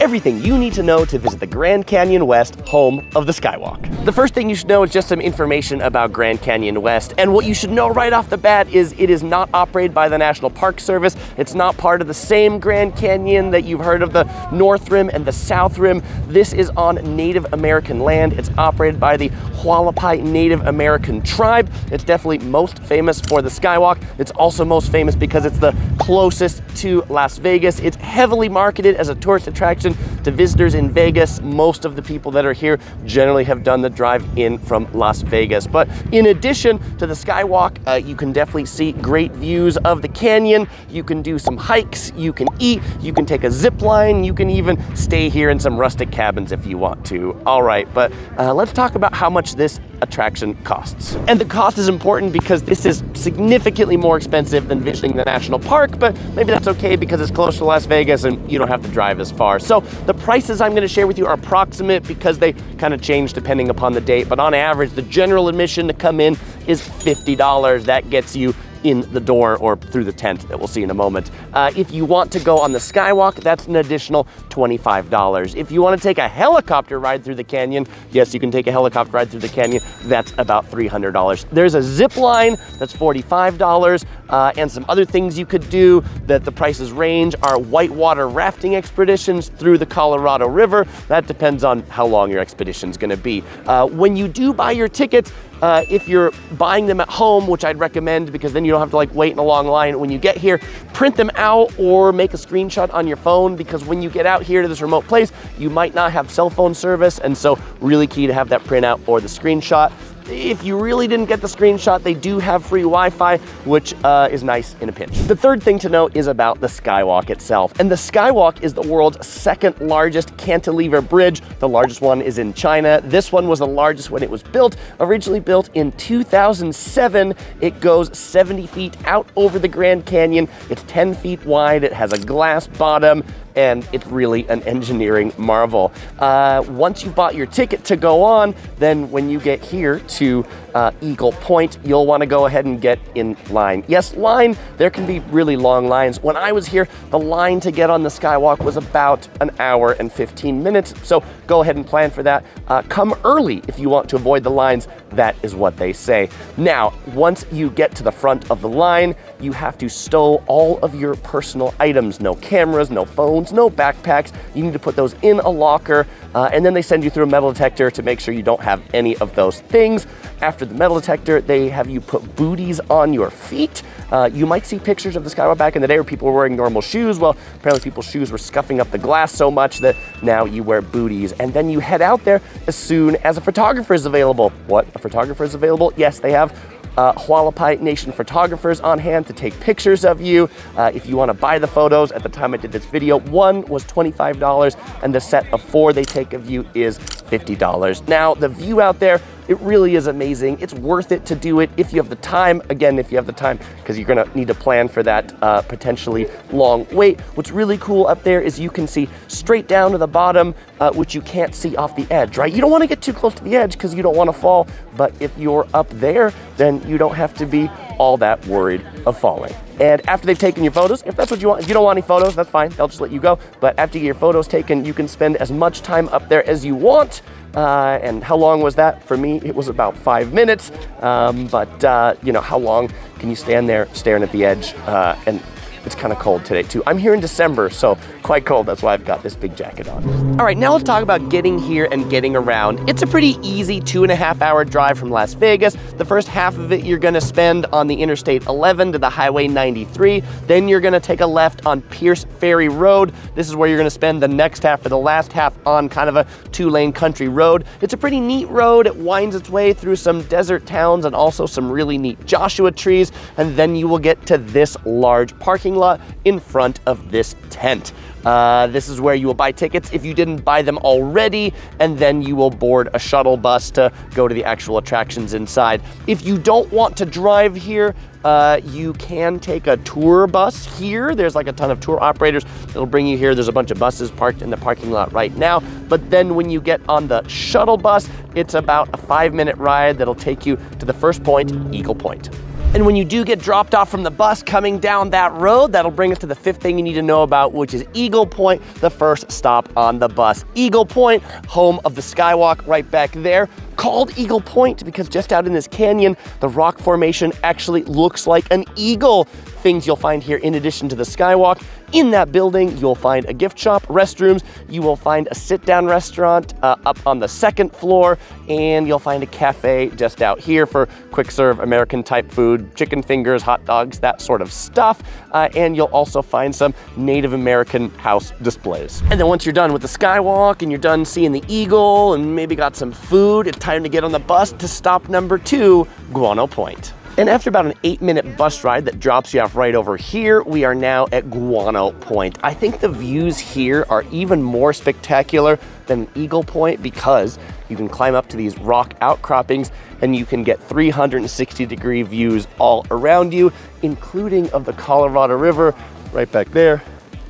everything you need to know to visit the Grand Canyon West, home of the Skywalk. The first thing you should know is just some information about Grand Canyon West. And what you should know right off the bat is it is not operated by the National Park Service. It's not part of the same Grand Canyon that you've heard of the North Rim and the South Rim. This is on Native American land. It's operated by the Hualapai Native American tribe. It's definitely most famous for the Skywalk. It's also most famous because it's the closest to Las Vegas. It's heavily marketed as a tourist attraction to visitors in Vegas. Most of the people that are here generally have done the drive in from Las Vegas. But in addition to the Skywalk, uh, you can definitely see great views of the canyon. You can do some hikes, you can eat, you can take a zip line, you can even stay here in some rustic cabins if you want to. All right, but uh, let's talk about how much this attraction costs. And the cost is important because this is significantly more expensive than visiting the national park, but maybe that's okay because it's close to Las Vegas and you don't have to drive as far. So the prices I'm gonna share with you are approximate because they kind of change depending upon the date, but on average, the general admission to come in is $50. That gets you in the door or through the tent that we'll see in a moment. Uh, if you want to go on the skywalk, that's an additional $25. If you want to take a helicopter ride through the canyon, yes, you can take a helicopter ride through the canyon. That's about $300. There's a zip line that's $45 uh, and some other things you could do that the prices range are whitewater rafting expeditions through the Colorado River. That depends on how long your expedition is going to be. Uh, when you do buy your tickets, uh, if you're buying them at home, which I'd recommend because then you don't have to like wait in a long line when you get here, print them out or make a screenshot on your phone because when you get out here to this remote place, you might not have cell phone service. And so really key to have that printout or the screenshot. If you really didn't get the screenshot, they do have free Wi-Fi, which uh, is nice in a pinch. The third thing to note is about the Skywalk itself. And the Skywalk is the world's second largest cantilever bridge. The largest one is in China. This one was the largest when it was built. Originally built in 2007, it goes 70 feet out over the Grand Canyon. It's 10 feet wide. It has a glass bottom and it's really an engineering marvel. Uh, once you've bought your ticket to go on, then when you get here to uh, Eagle Point, you'll want to go ahead and get in line. Yes, line, there can be really long lines. When I was here, the line to get on the Skywalk was about an hour and 15 minutes, so go ahead and plan for that. Uh, come early if you want to avoid the lines. That is what they say. Now, once you get to the front of the line, you have to stow all of your personal items. No cameras, no phones, no backpacks. You need to put those in a locker, uh, and then they send you through a metal detector to make sure you don't have any of those things. After the metal detector, they have you put booties on your feet. Uh, you might see pictures of the Skywalk back in the day where people were wearing normal shoes. Well, apparently people's shoes were scuffing up the glass so much that now you wear booties. And then you head out there as soon as a photographer is available. What? A photographer is available? Yes, they have uh, Hualapai Nation photographers on hand to take pictures of you. Uh, if you want to buy the photos, at the time I did this video, one was $25 and the set of four they take of you is $50. Now, the view out there, it really is amazing. It's worth it to do it if you have the time. Again, if you have the time, because you're gonna need to plan for that uh, potentially long wait. What's really cool up there is you can see straight down to the bottom, uh, which you can't see off the edge, right? You don't wanna get too close to the edge because you don't wanna fall, but if you're up there, then you don't have to be all that worried of falling. And after they've taken your photos, if that's what you want, if you don't want any photos, that's fine. They'll just let you go. But after you get your photos taken, you can spend as much time up there as you want. Uh, and how long was that? For me, it was about five minutes. Um, but uh, you know, how long can you stand there staring at the edge uh, and it's kind of cold today too. I'm here in December, so quite cold. That's why I've got this big jacket on. All right, now let's talk about getting here and getting around. It's a pretty easy two and a half hour drive from Las Vegas. The first half of it you're gonna spend on the Interstate 11 to the Highway 93. Then you're gonna take a left on Pierce Ferry Road. This is where you're gonna spend the next half or the last half on kind of a two lane country road. It's a pretty neat road. It winds its way through some desert towns and also some really neat Joshua trees. And then you will get to this large parking lot in front of this tent. Uh, this is where you will buy tickets if you didn't buy them already, and then you will board a shuttle bus to go to the actual attractions inside. If you don't want to drive here, uh, you can take a tour bus here. There's like a ton of tour operators that'll bring you here. There's a bunch of buses parked in the parking lot right now. But then when you get on the shuttle bus, it's about a five minute ride that'll take you to the first point, Eagle Point. And when you do get dropped off from the bus coming down that road, that'll bring us to the fifth thing you need to know about, which is Eagle Point, the first stop on the bus. Eagle Point, home of the Skywalk right back there called Eagle Point because just out in this canyon, the rock formation actually looks like an eagle. Things you'll find here in addition to the skywalk. In that building, you'll find a gift shop, restrooms, you will find a sit-down restaurant uh, up on the second floor, and you'll find a cafe just out here for quick serve American type food, chicken fingers, hot dogs, that sort of stuff. Uh, and you'll also find some Native American house displays. And then once you're done with the skywalk and you're done seeing the eagle and maybe got some food, it's time to get on the bus to stop number two, Guano Point. And after about an eight minute bus ride that drops you off right over here, we are now at Guano Point. I think the views here are even more spectacular than Eagle Point because you can climb up to these rock outcroppings and you can get 360 degree views all around you, including of the Colorado River right back there.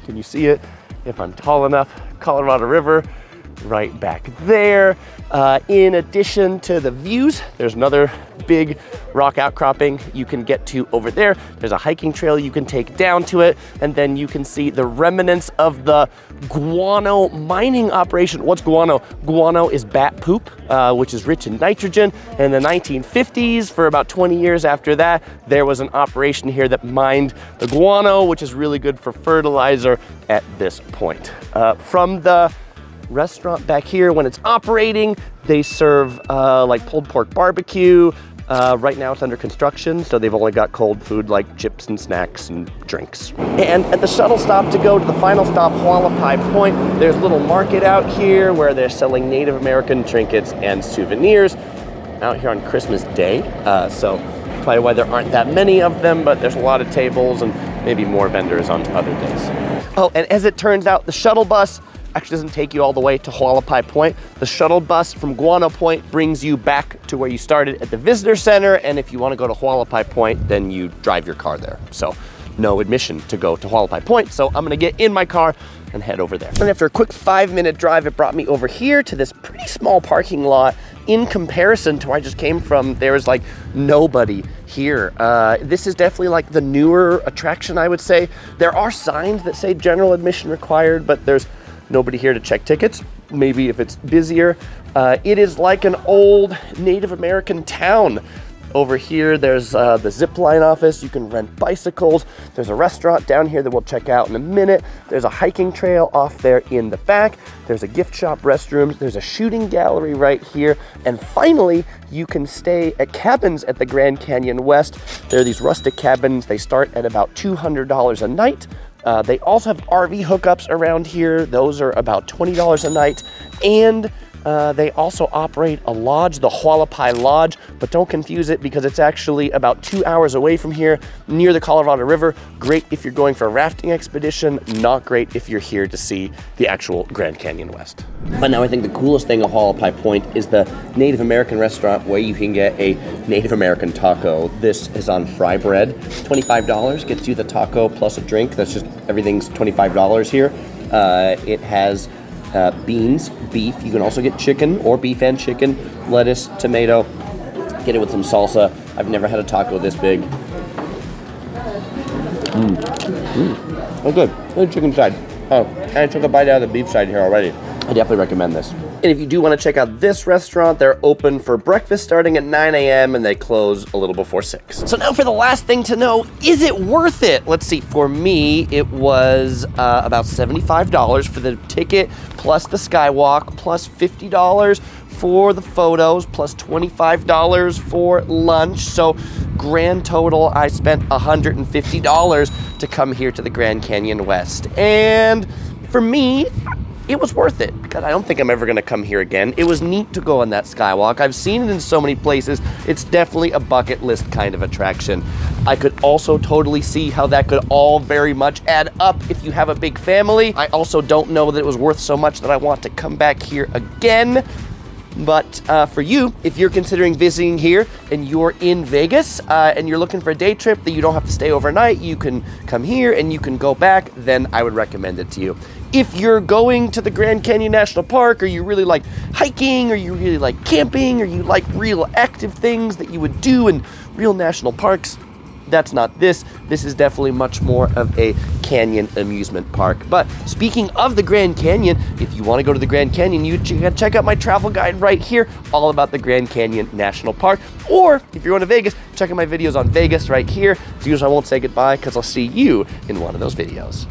Can you see it? If I'm tall enough, Colorado River right back there. Uh, in addition to the views, there's another big rock outcropping you can get to over there. There's a hiking trail you can take down to it, and then you can see the remnants of the guano mining operation. What's guano? Guano is bat poop, uh, which is rich in nitrogen. In the 1950s, for about 20 years after that, there was an operation here that mined the guano, which is really good for fertilizer at this point. Uh, from the restaurant back here. When it's operating, they serve uh, like pulled pork barbecue. Uh, right now it's under construction, so they've only got cold food like chips and snacks and drinks. And at the shuttle stop to go to the final stop, Hualapai Point, there's a little market out here where they're selling Native American trinkets and souvenirs out here on Christmas Day. Uh, so probably why there aren't that many of them, but there's a lot of tables and maybe more vendors on other days. Oh, and as it turns out, the shuttle bus actually doesn't take you all the way to Hualapai Point. The shuttle bus from Guano Point brings you back to where you started at the visitor center. And if you want to go to Hualapai Point, then you drive your car there. So no admission to go to Hualapai Point. So I'm gonna get in my car and head over there. And after a quick five minute drive, it brought me over here to this pretty small parking lot in comparison to where I just came from, there was like nobody here. Uh, this is definitely like the newer attraction, I would say. There are signs that say general admission required, but there's nobody here to check tickets. Maybe if it's busier. Uh, it is like an old Native American town. Over here, there's uh, the zip line office. You can rent bicycles. There's a restaurant down here that we'll check out in a minute. There's a hiking trail off there in the back. There's a gift shop, restrooms. There's a shooting gallery right here. And finally, you can stay at cabins at the Grand Canyon West. There are these rustic cabins. They start at about $200 a night. Uh, they also have RV hookups around here. Those are about $20 a night. And uh, they also operate a lodge, the Hualapai Lodge, but don't confuse it because it's actually about two hours away from here near the Colorado River. Great if you're going for a rafting expedition, not great if you're here to see the actual Grand Canyon West. But now I think the coolest thing of Hualapai Point is the Native American restaurant where you can get a Native American taco. This is on fry bread. $25 gets you the taco plus a drink. That's just everything's $25 here. Uh, it has uh, beans, beef. You can also get chicken or beef and chicken, lettuce, tomato. Get it with some salsa. I've never had a taco this big. Mmm. Oh, good. The chicken side. Oh, and I took a bite out of the beef side here already. I definitely recommend this. And if you do want to check out this restaurant, they're open for breakfast starting at 9 a.m. and they close a little before 6. So now for the last thing to know, is it worth it? Let's see, for me, it was uh, about $75 for the ticket plus the skywalk plus $50 for the photos plus $25 for lunch. So grand total, I spent $150 to come here to the Grand Canyon West. And for me, it was worth it because I don't think I'm ever going to come here again. It was neat to go on that skywalk. I've seen it in so many places. It's definitely a bucket list kind of attraction. I could also totally see how that could all very much add up if you have a big family. I also don't know that it was worth so much that I want to come back here again. But uh, for you, if you're considering visiting here and you're in Vegas uh, and you're looking for a day trip that you don't have to stay overnight, you can come here and you can go back, then I would recommend it to you. If you're going to the Grand Canyon National Park or you really like hiking or you really like camping or you like real active things that you would do in real national parks, That's not this. This is definitely much more of a canyon amusement park. But speaking of the Grand Canyon, if you want to go to the Grand Canyon, you can check out my travel guide right here, all about the Grand Canyon National Park. Or if you're going to Vegas, check out my videos on Vegas right here. As usual, I won't say goodbye because I'll see you in one of those videos.